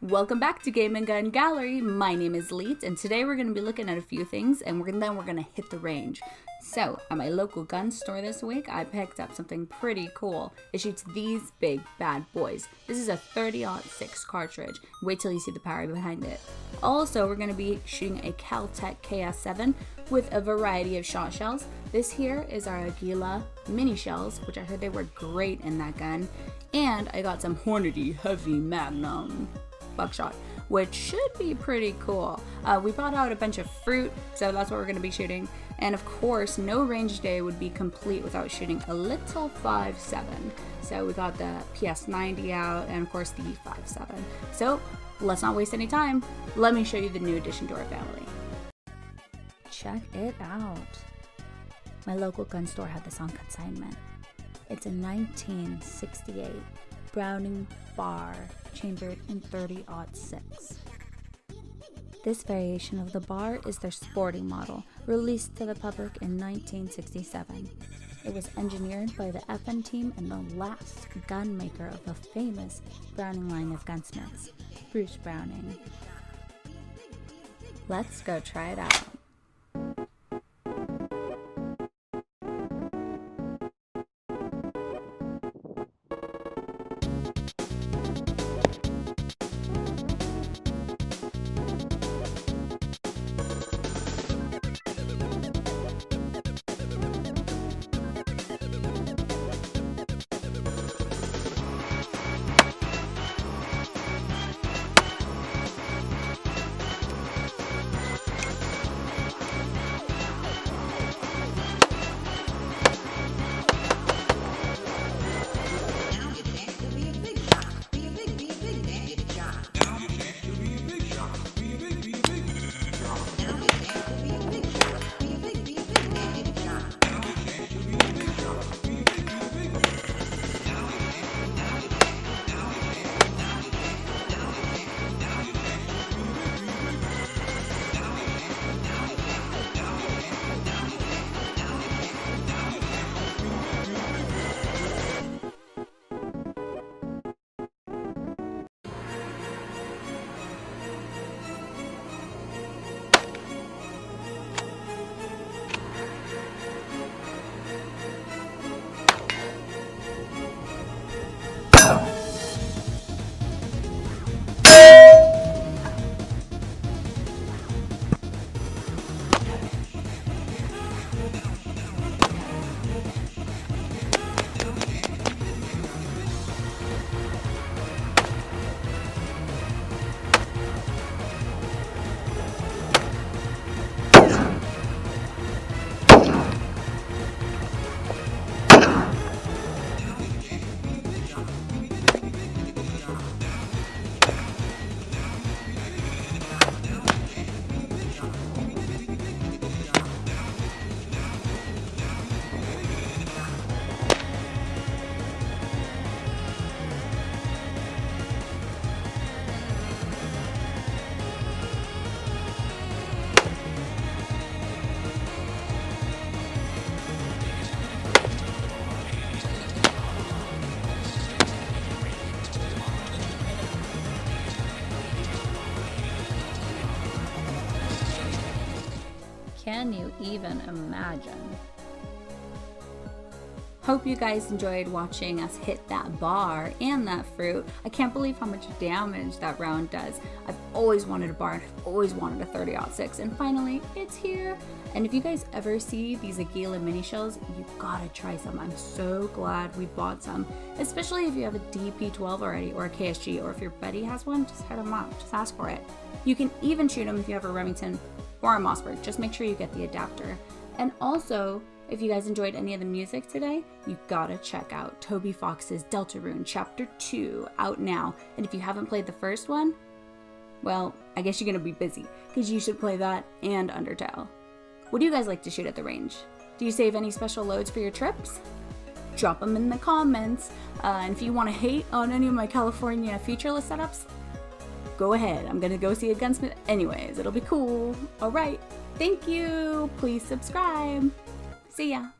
Welcome back to Game and Gun Gallery. My name is Leet, and today we're going to be looking at a few things, and we're, then we're going to hit the range. So, at my local gun store this week, I picked up something pretty cool. It shoots these big bad boys. This is a 30-06 cartridge. Wait till you see the power behind it. Also, we're going to be shooting a Kel-Tec KS7 with a variety of shot shells. This here is our Aguila mini shells, which I heard they were great in that gun. And I got some Hornady Heavy Magnum buckshot, which should be pretty cool. Uh, we brought out a bunch of fruit, so that's what we're going to be shooting. And of course, no range day would be complete without shooting a little 5.7. So we got the PS90 out, and of course the 5.7. So let's not waste any time. Let me show you the new addition to our family. Check it out. My local gun store had this on consignment. It's a 1968 Browning bar chambered in 30-06. This variation of the bar is their sporting model, released to the public in 1967. It was engineered by the FN team and the last gun maker of the famous Browning line of gunsmiths, Bruce Browning. Let's go try it out. Can you even imagine? Hope you guys enjoyed watching us hit that bar and that fruit. I can't believe how much damage that round does. I've always wanted a bar and I've always wanted a 30-06 and finally it's here. And if you guys ever see these Aguila mini shells, you gotta try some. I'm so glad we bought some, especially if you have a DP12 already or a KSG or if your buddy has one, just head them up, just ask for it. You can even shoot them if you have a Remington or a Mossberg. Just make sure you get the adapter. And also, if you guys enjoyed any of the music today, you gotta check out Toby Fox's Deltarune Chapter 2 out now. And if you haven't played the first one, well, I guess you're gonna be busy, because you should play that and Undertale. What do you guys like to shoot at the range? Do you save any special loads for your trips? Drop them in the comments. Uh, and if you want to hate on any of my California featureless setups, go ahead. I'm gonna go see a gunsmith anyways. It'll be cool. All right. Thank you. Please subscribe. See ya.